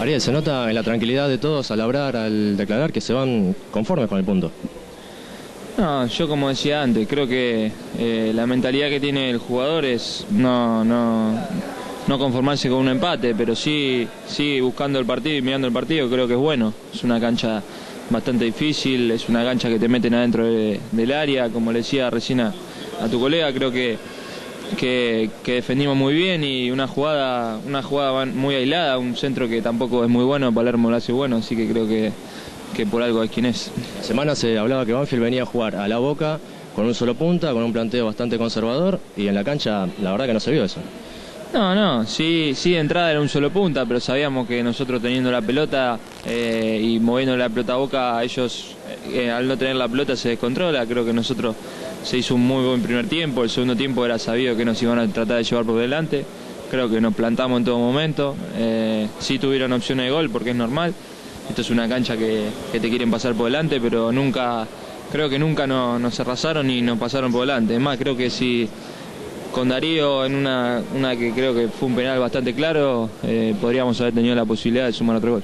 Ariel, se nota en la tranquilidad de todos al hablar, al declarar que se van conformes con el punto. No, yo como decía antes, creo que eh, la mentalidad que tiene el jugador es no, no, no conformarse con un empate, pero sí, sí buscando el partido y mirando el partido, creo que es bueno. Es una cancha bastante difícil, es una cancha que te meten adentro de- del área, como le decía recién a tu colega, creo que, que, defendimos muy bien y una jugada, una jugada muy aislada, un centro que tampoco es muy bueno, Palermo lo hace bueno, así que creo que, que por algo es quien es. Semana se hablaba que Banfield venía a jugar a la boca con un solo punta, con un planteo bastante conservador y en la cancha la verdad que no se vio eso. No, no, sí, sí, de entrada era un solo punta, pero sabíamos que nosotros teniendo la pelota eh, y moviendo la pelota a boca, ellos eh, al no tener la pelota se descontrola. Creo que nosotros se hizo un muy buen primer tiempo, el segundo tiempo era sabido que nos iban a tratar de llevar por delante. Creo que nos plantamos en todo momento, eh, sí tuvieron opciones de gol porque es normal. Esto es una cancha que, te quieren pasar por delante, pero nunca, creo que nunca no- nos arrasaron ni nos pasaron por delante. Es más, creo que si con Darío en una, una que creo que fue un penal bastante claro, eh, podríamos haber tenido la posibilidad de sumar otro gol.